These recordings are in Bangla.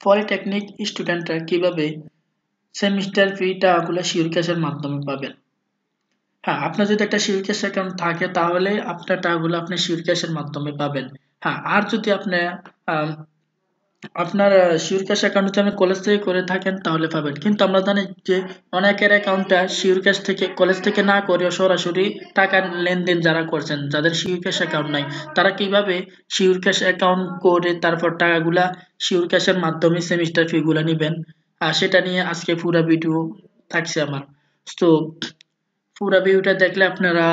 পলিটেকনিক স্টুডেন্টরা কীভাবে সেমিস্টার ফি টাকাগুলো শিওর ক্যাশের মাধ্যমে পাবেন? হ্যাঁ আপনার যদি একটা শিওর ক্যাশ অ্যাকাউন্ট থাকে, তাহলে আপনার টাকাগুলো আপনি শিওর ক্যাশের মাধ্যমে পাবেন। হ্যাঁ আর যদি আপনি আপনার শিওর ক্যাশ অ্যাকাউন্ট যদি আপনি কলেজ থেকে করে থাকেন, তাহলে পাবেন। কিন্তু আমরা জানি যে অনেকের অ্যাকাউন্টটা শিওর ক্যাশ থেকে কলেজ থেকে না করে সরাসরি টাকা লেনদেন যারা করছেন, যাদের শিওর ক্যাশ অ্যাকাউন্ট নাই, তারা কীভাবে শিওর ক্যাশ অ্যাকাউন্ট করে তারপর টাকাগুলা শিওর ক্যাশের মাধ্যমে সেমিস্টার ফি গুলা নেবেন? আর সেটা নিয়ে আজকে পুরো ভিডিও থাকছে আমার। তো পুরো ভিডিওটা দেখলে আপনারা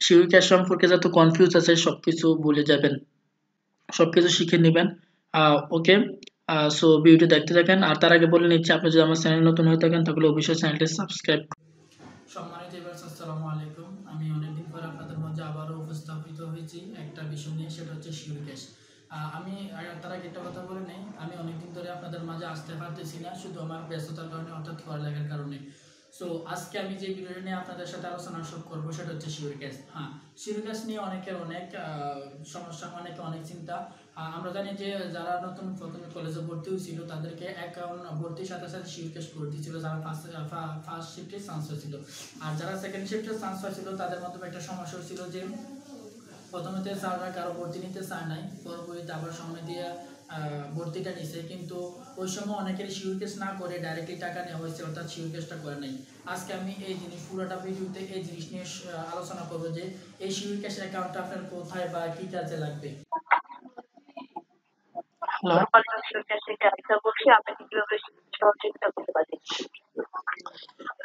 শিওর ক্যাশ সম্পর্কে যত কনফিউজ আছে সবকিছু ভুলে যাবেন। সবকিছু শিখে নেবেন। ওকে সো ভিডিওটি দেখতে থাকেন। আর তার আগে বলে নিচ্ছি, আপনি যদি আমার চ্যানেল নতুন হয়ে থাকেন, তাহলে অবশ্যই চ্যানেলটি সাবস্ক্রাইব সম্মানিত এবার আসসালামু আলাইকুম। আমি অনেকদিন পরে আপনাদের মধ্যে আবারও উপস্থাপিত হয়েছি একটা বিষয় নিয়ে, সেটা হচ্ছে শিওর ক্যাশ আমি তার আগে একটা কথা বলে নেই। আমি অনেকদিন ধরে আপনাদের মাঝে আসতে পারতেছি না, শুধু আমার ব্যস্ততার কারণে, অর্থাৎ পড়ালেখার কারণে। সো আজকে আমি যে ভিডিওটা নিয়ে আপনাদের সাথে আলোচনা করব, সেটা হচ্ছে শিওর গ্যাস। হ্যাঁ শিওর গ্যাস নিয়ে অনেকের অনেক সমস্যা, অনেকে অনেক চিন্তা। আমরা জানি যে যারা নতুন প্রথমে কলেজে ভর্তি হয়েছিল, তাদেরকে অ্যাকাউন্ট ভর্তির সাথে সাথে শিওর ক্যাশ করে দিয়েছিল, যারা ফার্স্ট ফার্স্ট শিফটে চান্স হয়েছিল। আর যারা সেকেন্ড শিফটে চান্স হয়েছিল, তাদের মাধ্যমে একটা সমস্যা হয়েছিল যে, প্রথমে স্যাররা কারও ভর্তি নিতে চায় নাই, পরবর্তীতে আবার সময় দিয়ে ভর্তিটা নিছে। কিন্তু ওই সময় অনেকের শিওর কেস না করে ডাইরেক্টলি টাকা নেওয়া হয়েছে অর্থাৎ শিওর কেসটা করে নাই। আজকে আমি এই জিনিস পুরোটা ভিডিওতে এই জিনিস নিয়ে আলোচনা করব যে এই শিওর কেস অ্যাকাউন্টটা আপনার কোথায় বা কি কাজে লাগবে।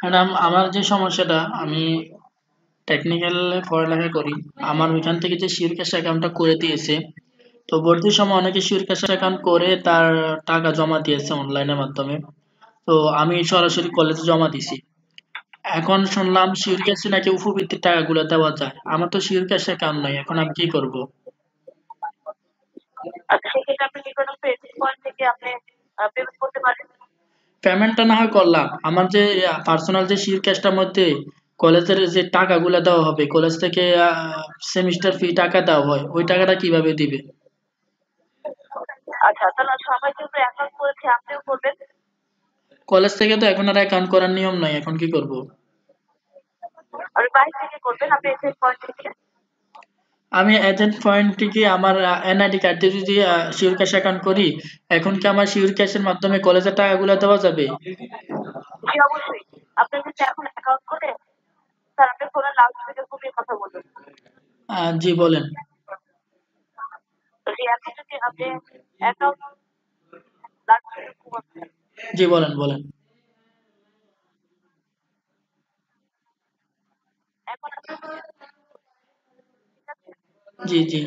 ম্যাডাম আমার যে সমস্যাটা আমি টেকনিক্যাল পড়ালেখা করি। আমার ওইখান থেকে যে শিওর ক্যাশ অ্যাকাউন্টটা করে দিয়েছে তো ভর্তির সময় অনেকে শিওর ক্যাশ অ্যাকাউন্ট করে তার টাকা জমা দিয়েছে অনলাইনের মাধ্যমে। তো আমি সরাসরি কলেজে জমা দিছি। এখন শুনলাম শিওর ক্যাশে নাকি উপবৃত্তির টাকাগুলো দেওয়া যায়। আমার তো ক্যাশ অ্যাকাউন্ট নাই এখন আমি কি করব? পেমেন্টটা না হয় করলাম। আমার যে পার্সোনাল যে শিওর ক্যাশটার মধ্যে কলেজের যে টাকাগুলো দেওয়া হবে কলেজ থেকে সেমিস্টার ফি টাকা দেওয়া হয় ওই টাকাটা কীভাবে দিবে? আচ্ছা তাহলে সবাই যেহেতু অ্যাকাউন্ট করেছে আপনিও করবেন। কলেজ থেকে তো এখন আর অ্যাকাউন্ট করার নিয়ম নাই এখন কি করব? আর বাইরে থেকে করবেন আপনি এসএস পয়েন্ট থেকে আমি এজেন্ট পয়েন্ট থেকে আমার এনআইডি কার্ড দিয়ে যদি শিওর ক্যাশ অ্যাকাউন্ট করি এখন কি আমার শিওর ক্যাশের মাধ্যমে কলেজের টাকাগুলো দেওয়া যাবে? জি অবশ্যই। আপনি যদি এখন অ্যাকাউন্ট করে স্যার আপনি ফোনে লাউড স্পিকার কমিয়ে কথা বলুন। জি বলেন। জি এখন যদি আপনি জি বলেন বলেন। জি জি।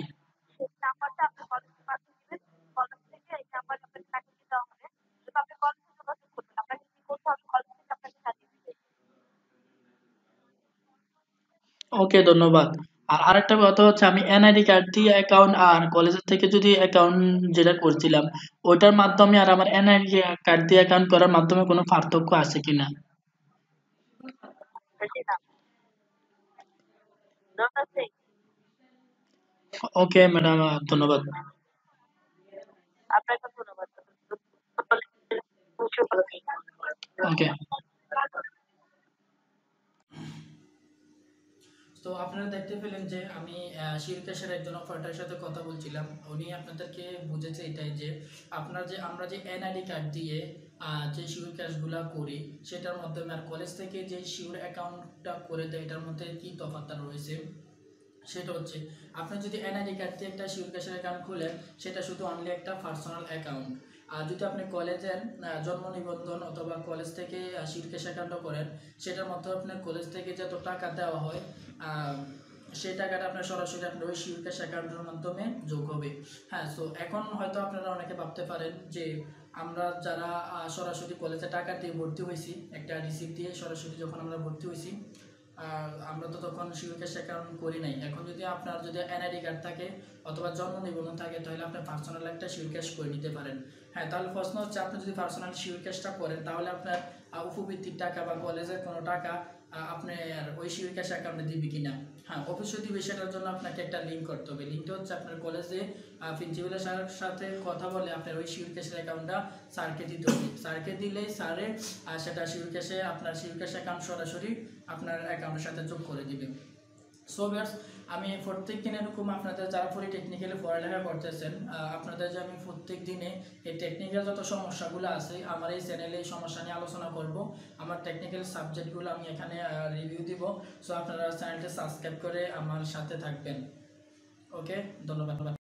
ওকে ধন্যবাদ। আর আরেকটা কথা হচ্ছে আমি এনআইডি কার্ড দিয়ে অ্যাকাউন্ট আর কলেজের থেকে যদি অ্যাকাউন্ট যেটা করছিলাম ওইটার মাধ্যমে আর আমার এনআইডি কার্ড দিয়ে অ্যাকাউন্ট করার মাধ্যমে কোনো পার্থক্য আছে কিনা ওকে ম্যাডাম ধন্যবাদ। আপনাকে ধন্যবাদ। ওকে তো আপনারা দেখতে পেলেন যে আমি শির ক্যাশের একজন অপারেটারের সাথে কথা বলছিলাম। উনি আপনাদেরকে বুঝেছে এটাই যে, আপনার যে, আমরা যে এনআইডি কার্ড দিয়ে যে শিওর ক্যাশগুলো করি, সেটার মাধ্যমে আর কলেজ থেকে যে শিওর অ্যাকাউন্টটা করে দেয়, এটার মধ্যে কী তফাৎটা রয়েছে? সেটা হচ্ছে, আপনি যদি এনআইডি কার্ড দিয়ে একটা শিওর ক্যাশের অ্যাকাউন্ট খুলেন, সেটা শুধু অনলি একটা পার্সোনাল অ্যাকাউন্ট আর যদি আপনি কলেজের জন্ম নিবন্ধন অথবা কলেজ থেকে ক্যাশ অ্যাকাউন্টও করেন, সেটার মধ্যে আপনার কলেজ থেকে যত টাকা দেওয়া হয় সেই টাকাটা আপনার সরাসরি আপনার ওই ক্যাশ অ্যাকাউন্টের মাধ্যমে যোগ হবে। হ্যাঁ সো এখন হয়তো আপনারা অনেকে ভাবতে পারেন যে আমরা যারা সরাসরি কলেজে টাকা দিয়ে ভর্তি হয়েছি, একটা রিসিপ্ট দিয়ে সরাসরি যখন আমরা ভর্তি হয়েছি আমরা তো তখন ক্যাশ অ্যাকাউন্ট করি নাই। এখন যদি আপনার যদি এনআইডি কার্ড থাকে অথবা জন্ম নিবন্ধন থাকে, তাহলে আপনি পার্সোনাল একটা শিওর ক্যাশ করে নিতে পারেন। হ্যাঁ তাহলে প্রশ্ন হচ্ছে, আপনি যদি পার্সোনাল শিওর ক্যাশটা করেন, তাহলে আপনার উপবৃত্তির টাকা বা কলেজের কোনো টাকা আপনার ওই ক্যাশ অ্যাকাউন্টে দিবি কিনা? হ্যাঁ অফিসে দিবে সেটার জন্য আপনাকে একটা লিঙ্ক করতে হবে। লিঙ্কটা হচ্ছে আপনার কলেজে প্রিন্সিপালের স্যারের সাথে কথা বলে আপনার ওই শিউর ক্যাশের অ্যাকাউন্টটা স্যারকে দিতে হবে। স্যারকে দিলে স্যারে সেটা শিউর ক্যাশে আপনার শিবিকাশ ক্যাশ অ্যাকাউন্ট সরাসরি আপনার অ্যাকাউন্টের সাথে যোগ করে দিবে। সো ব্যাস আমি প্রত্যেক দিন এরকম আপনাদের যারা টেকনিক্যালি পড়ালেখা করতেছেন আপনাদের যে আমি প্রত্যেক দিনে এই টেকনিক্যাল যত সমস্যাগুলো আছে, আমার এই চ্যানেলে এই সমস্যা নিয়ে আলোচনা করব। আমার টেকনিক্যাল সাবজেক্টগুলো আমি এখানে রিভিউ দিব। সো আপনারা চ্যানেলটা সাবস্ক্রাইব করে আমার সাথে থাকবেন। ওকে ধন্যবাদ।